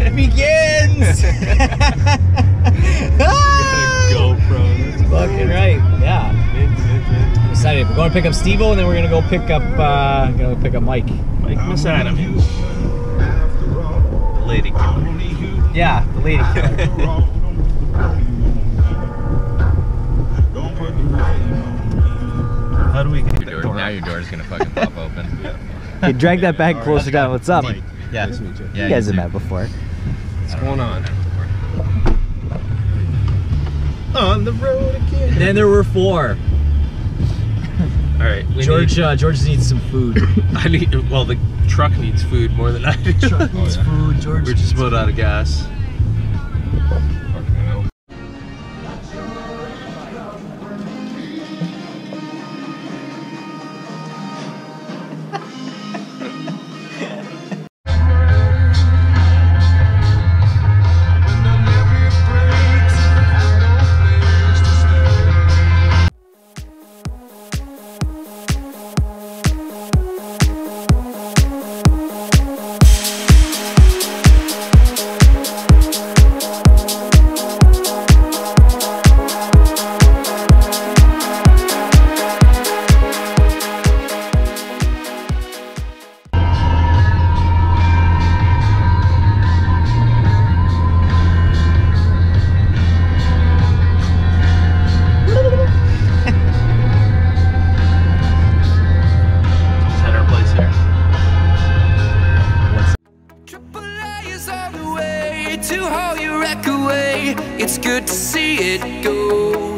it begins. GoPro. Fucking right. Yeah. Decided we're going to pick up Steve and then we're gonna go pick up uh gonna go pick up Mike. Mike Miss Adam. Lady killer. Yeah, the lady. How do we get Your door, now your door is gonna fucking pop open. hey, drag that bag closer down. What's up? Mike. Yeah. Nice to meet you. Yeah, you guys have met before. What's going on? On the road again. Then there were four. All right, we George Need, uh, George needs some food. I need. Well, the truck needs food more than I do. needs food. George. We're just about out of gas. To haul your wreck away. It's good to see it go.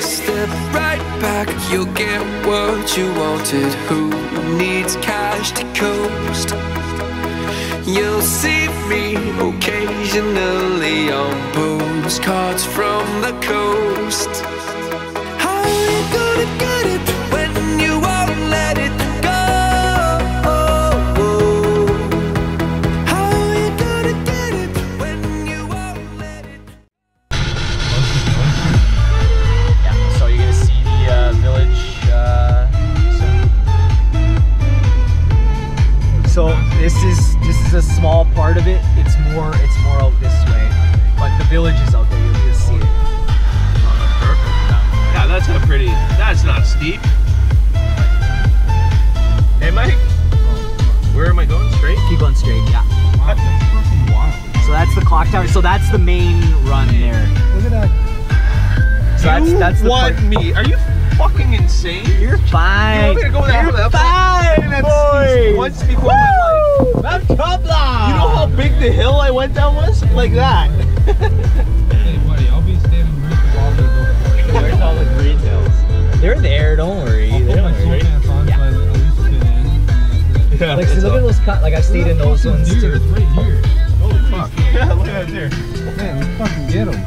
Step right back, you'll get what you wanted. Who needs cash to coast? You'll see me occasionally on postcards from the coast. How are you gonna get it clock tower. So that's the main run there. Look at that. So that's that's the what part. me? Are you fucking insane? You're You fine. want me to go that You're that- fine, that's boys. once before my life. That's Tabla. You know how big the hill I went down was? Like that. Hey, buddy, I'll be standing right the wall to go Where's all the green hills? They're there. Don't worry. I'll They don't worry. on Yeah. so I at least fit in. and that's it. Yeah. Like, see, look at those cut. Like I've stayed in those ones Deer, too. It's right here. Holy fuck. Yeah, look at that there. Man, let's fucking get him.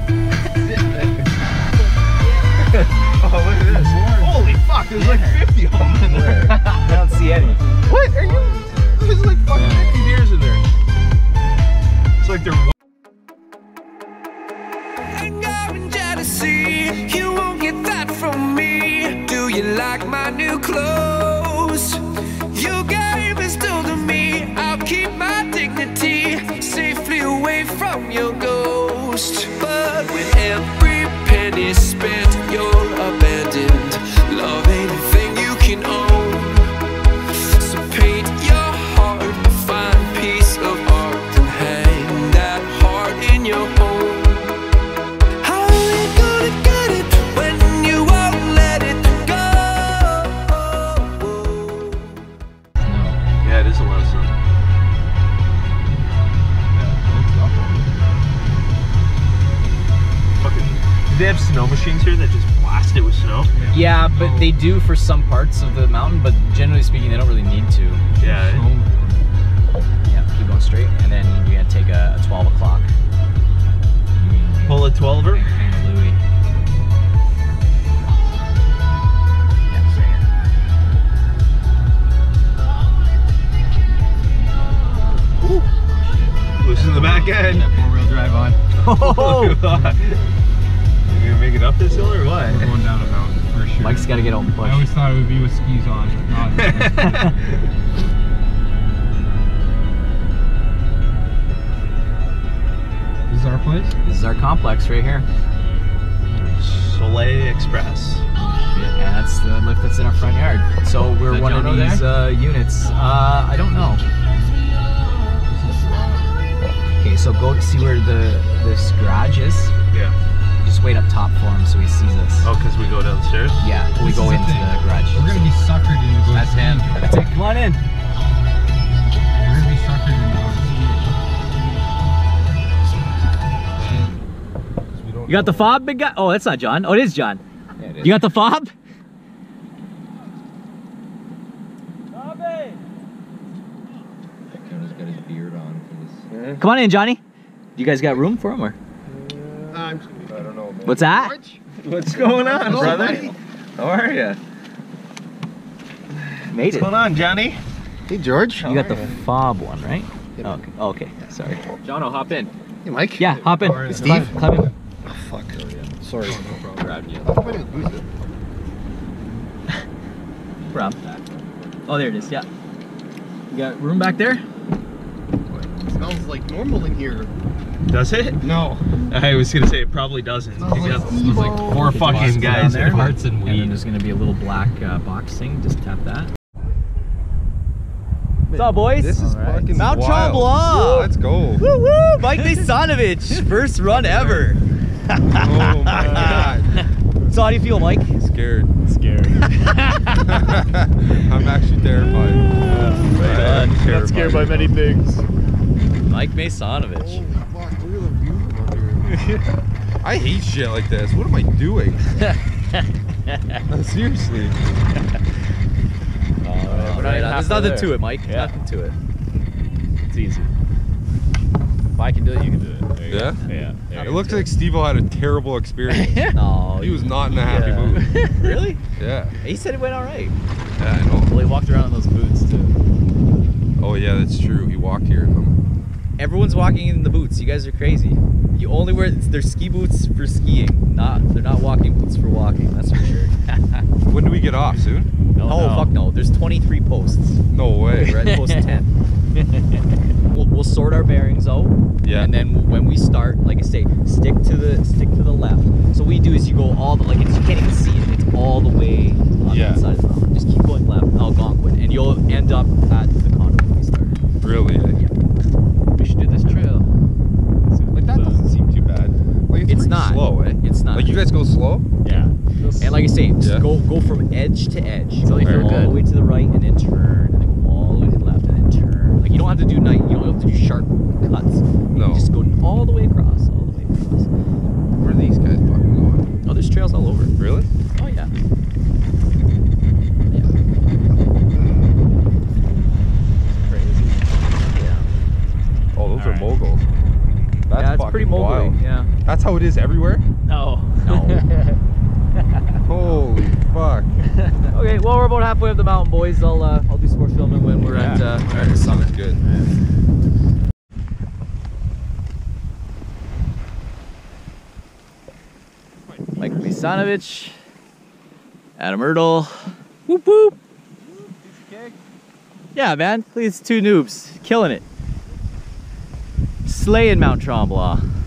Oh, look at this. Holy fuck, there's like 50 of them in there. I don't see any. What? Are you? There's like fucking 50 deers in there. It's like they're. anger and jealousy. You won't get that from me. Do you like my new clothes? You gave it still to me. I'll keep my your ghost. But they do for some parts of the mountain. But generally speaking, they don't really need to. Thought it would be with skis on. Not is our complex right here. Soleil Express. And that's the lift that's in our front yard. So we're that one of these uh, units. Uh, I don't know. Okay, so go to see where the this garage is. Yeah. Just wait up top for him so he sees us. Yeah, we This go is the into thing. the garage. We're gonna be suckered into going That's him. skiing. That's it. Come on in. We're gonna be suckered into going skiing. You got the fob, big guy? Oh, that's not John. Oh, it is John. Yeah, it is. You got the fob? Jonah's got his beard on. Come on in, Johnny. You guys got room for him or? Uh, I don't know, man. What's that? What's going on, brother? How are you? Made What's it. going on, Johnny? Hey George. You got the fob one, right? Oh, okay. Okay. Sorry. John, I'll hop in. Hey Mike. Yeah, hop in. Sorry, Steve, Steve? climb in. Oh, fuck. Sorry. Grabbed you. I hope I didn't lose it. Rob. Oh, there it is. Yeah. You got room back there? It smells like normal in here. Does it? No. I was gonna say it probably doesn't. Smells You like got Evo. four fucking guys there. in here. Hearts and And then weed. there's gonna be a little black uh, box thing. Just tap that. What's up, boys? This is fucking Mount wild. Tremblant. Let's go. Woo woo! Mike Misanovich, first run ever. oh my god. So how do you feel, Mike? Scared. Scared. I'm actually terrified. Uh, Not scared by many things. Mike Misanovich. Holy fuck, look at the view from up here. I hate shit like this. What am I doing? No, seriously. Oh, There's nothing to it, Mike. Nothing to it. It's easy. If I can do it, you can do it. There you Yeah? go. Yeah. It looks like Steve had a terrible experience. No. He was not in a happy Yeah. mood. really? Yeah. He said it went all right. Yeah, I know. Well, he walked around in those boots too. Oh yeah, that's true. He walked here in them. Everyone's walking in the boots. You guys are crazy. You only wear their ski boots for skiing. Not they're not walking boots for walking. That's for sure. When do we get off? Soon? oh fuck no. There's 23 posts. No way. We're at post 10. we'll, we'll sort our bearings out. Yeah. And then when we start, like I say, stick to the stick to the left. So what we do is you go all the like it's, you can't even see it. It's all the way on Yeah. that side of the mountain. Just keep going left, Algonquin, and you'll end up at the condo when we start. Really? eh? We should do this trail. Like that doesn't seem too bad. Like it's, It's pretty not. slow, eh? It's not. Like you guys go slow? Yeah. And like I say, just Yeah. go go from edge to edge. So go you feel all good. the way to the right and then turn, and then go all the way to the left and then turn. Like you don't have to do night. You don't have to do sharp cuts. You No. can just go all the way across, all the way across. Where are these guys fucking going? Oh, there's trails all over. Really? Oh yeah. Yeah. Oh, those are Alright. moguls. That's yeah, it's pretty mogul. wild. Yeah. That's how it is everywhere? No. No. Holy fuck. okay, well we're about halfway up the mountain, boys. I'll uh, I'll do some more filming when we're at uh, at the summit. Sounds good. Mike Misanovich, Adam Erdl. Whoop whoop. Yeah, man. These two noobs killing it. Slaying Mount Tremblant.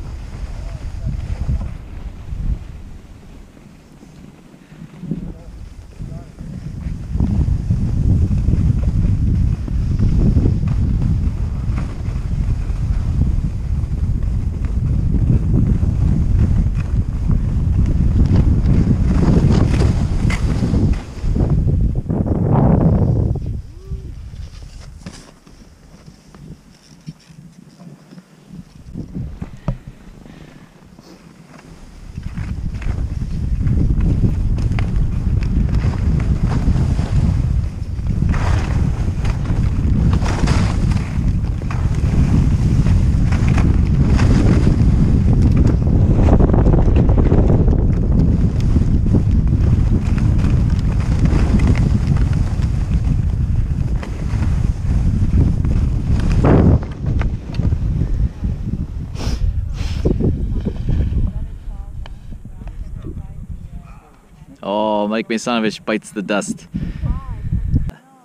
Oh, Mike Misanovich bites the dust.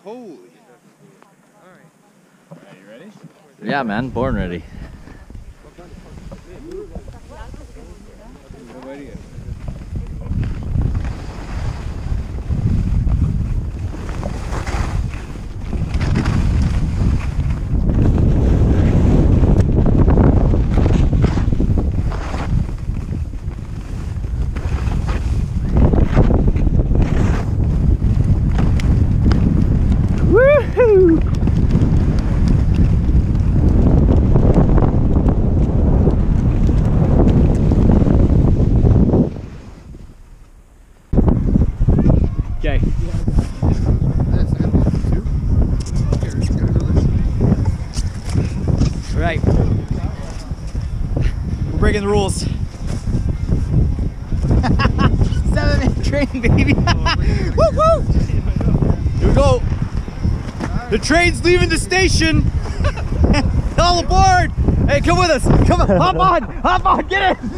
Holy. Yeah, man. Born ready. Right. We're breaking the rules. Seven minute train, baby. woo woo! Here we go. The train's leaving the station. All aboard! Hey, come with us. Come on, hop on, hop on, get in.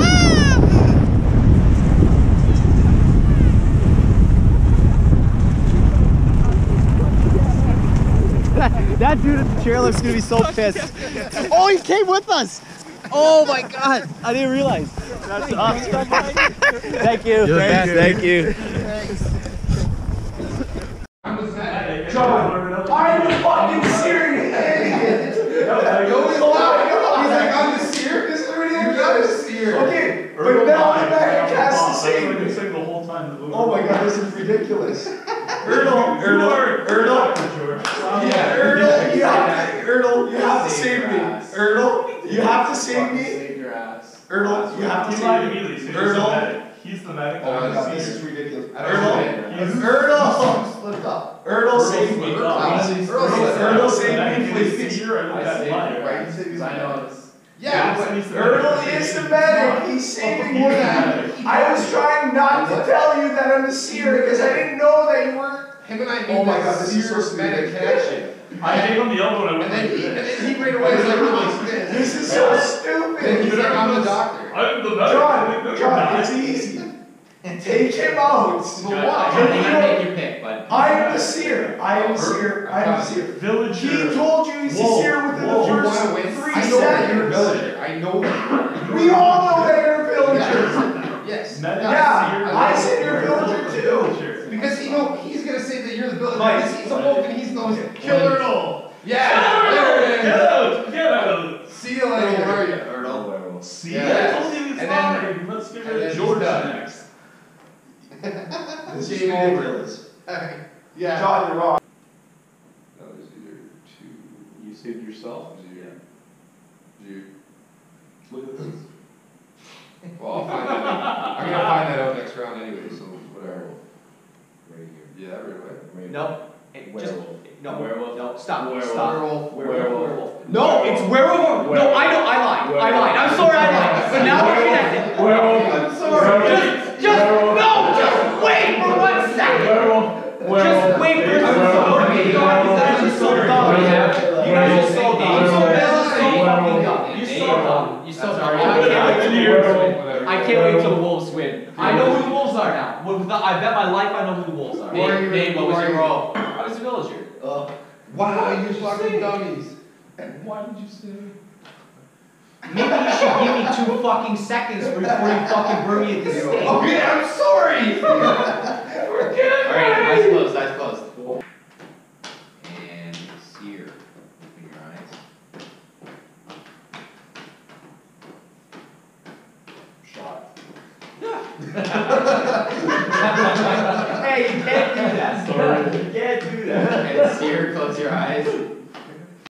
Woo! That dude at the chairlift's gonna be so pissed. Oh, he came with us. Oh my god, I didn't realize. That's awesome. Thank you. Thank, best, thank you. I'm fucking serious. He's like, I'm the seer. This is already I'm seer. Okay, but now I'm back to cast the same. Oh my god, this is ridiculous. Erdl, Erdl, Erdl. Yeah, Erdl, you have to, Erdl, you have to save me. Erdl, you have to save me. Erdl, you have to save me. Erdl. He's the medic. Oh my god, this is ridiculous. Erdl. Erdl, Erdl, Split up. Erdl, save me. Erdl, save me, please. Yeah, but Erdl is the medic. He's saving me. I was trying not to tell you that I'm a seer because I didn't know that you were. him and I made Oh my God, this is so serious medic stupid. connection. I gave him the elbow and I And then like he, and then he right away was like, "Oh, this." This is so Then stupid. he's like, I'm the doctor. I'm the medic. John, John, it's easy. And take him out. But why? John, you know- you pick, bud. I am the seer. I am the seer. Uh, I am the seer. Villager. He told you he's a Whoa, seer within whoa. the You first wanna win? three I know that you're a seconds. villager. I know that. We all know that you're a villager. Yes. Medic, Yeah, I said you're a villager too. Because you know he's gonna say that you're the villager. Mike. Because he's a wolf and he's knows Killer all. Yeah. There it Get is. out! Get out! See you later. Where are you, Erdl? See, Yeah. I told you it's And then- fine. Let's get and rid then of he's George done. next. This is Game over. ridiculous. Yeah. John, you're wrong. That was either two. You saved yourself. Or you, you. Look at this. Well, I'll find that. out. I'm gonna find that out next round anyway. So whatever. Right here. Yeah, right away. Right No. Hey, just- Werewolf. No, Werewolf. no, stop, Werewolf. stop. Werewolf. Werewolf. No, it's werewolf. No, I know, I lied. I lied. I'm sorry, I lied. But now we're connected. I'm sorry. Just, just, no, just wait for one second. Just wait for Werewolf. some. You guys are so dumb. You guys are so dumb. You guys are so fucking dumb. You're so dumb. You're so dumb. I can't wait till the Wolves win. I can't wait till the Wolves win. I know who the Wolves are now. With the- I bet my life I know who the Wolves are. Who are you? Name, what was Who are your you? role? I was a villager. Wow, you fucking dummies. Why did you say? Maybe you should give me two fucking seconds before you fucking burn me at the stake. Okay, I'm sorry.